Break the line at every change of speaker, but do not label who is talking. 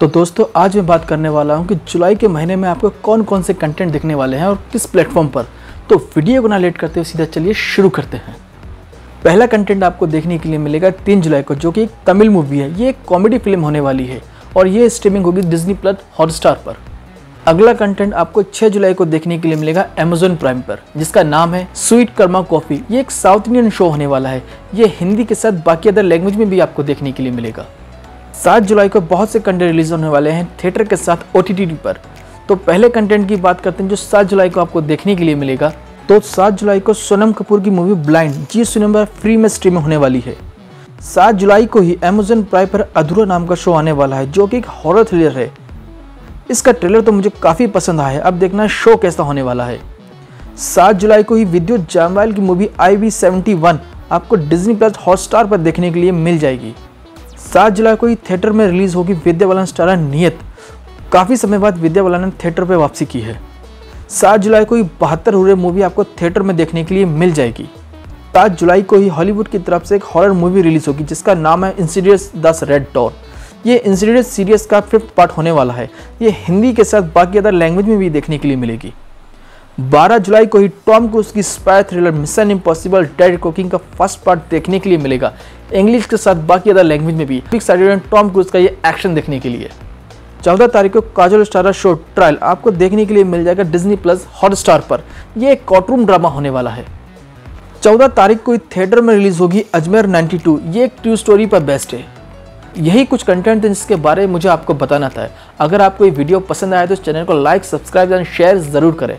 तो दोस्तों, आज मैं बात करने वाला हूँ कि जुलाई के महीने में आपको कौन कौन से कंटेंट दिखने वाले हैं और किस प्लेटफॉर्म पर। तो वीडियो को ना लेट करते हुए सीधा चलिए शुरू करते हैं। पहला कंटेंट आपको देखने के लिए मिलेगा तीन जुलाई को, जो कि एक तमिल मूवी है। ये एक कॉमेडी फ़िल्म होने वाली है और ये स्ट्रीमिंग होगी डिजनी प्लस हॉटस्टार पर। अगला कंटेंट आपको 6 जुलाई को देखने के लिए मिलेगा अमेजोन प्राइम पर, जिसका नाम है स्वीट कर्मा कॉफ़ी ये एक साउथ इंडियन शो होने वाला है। ये हिंदी के साथ बाकी अदर लैंग्वेज में भी आपको देखने के लिए मिलेगा। सात जुलाई को बहुत से कंटेंट रिलीज़ होने वाले हैं थिएटर के साथ ओ पर। तो पहले कंटेंट की बात करते हैं जो सात जुलाई को आपको देखने के लिए मिलेगा। तो सात जुलाई को सोनम कपूर की movie Blind Zee cinema free में स्ट्रीम होने वाली है। सात जुलाई को ही अमेजोन प्राइम पर अधूरा नाम का शो आने वाला है, जो कि एक हॉरर थ्रिलर है। इसका ट्रेलर तो मुझे काफ़ी पसंद आया है, अब देखना शो कैसा होने वाला है। सात जुलाई को ही विद्युत जामवाल की मूवी आई वी आपको डिज्नी प्लस हॉटस्टार पर देखने के लिए मिल जाएगी। सात जुलाई को ही थिएटर में रिलीज़ होगी विद्या बालन स्टारा नियत। काफ़ी समय बाद विद्या बालन ने थिएटर पर वापसी की है। सात जुलाई को ही बहत्तर हुए मूवी आपको थिएटर में देखने के लिए मिल जाएगी। सात जुलाई को ही हॉलीवुड की तरफ़ से एक हॉरर मूवी रिलीज़ होगी, जिसका नाम है इंसीडियस दस रेड डॉर ये इंसिडेंट सीरीज़ का फिफ्थ पार्ट होने वाला है। ये हिंदी के साथ बाकी अदर लैंग्वेज में भी देखने के लिए मिलेगी। 12 जुलाई को ही टॉम क्रूज की spy thriller mission impossible dead cooking का फ़र्स्ट पार्ट देखने के लिए मिलेगा। इंग्लिश के साथ बाकी अदर लैंग्वेज में भी। टॉम क्रूज का ये एक्शन देखने के लिए। चौदह तारीख को काजल स्टारा शो ट्रायल आपको देखने के लिए मिल जाएगा डिज्नी प्लस हॉट पर। यह एक कॉटरूम ड्रामा होने वाला है। चौदह तारीख को थिएटर में रिलीज़ होगी अजमेर 92 ये एक ट्रू स्टोरी पर बेस्ट है। यही कुछ कंटेंट है जिसके बारे में मुझे आपको बताना था। अगर आपको ये वीडियो पसंद आया तो चैनल को लाइक सब्सक्राइब एंड शेयर ज़रूर करें।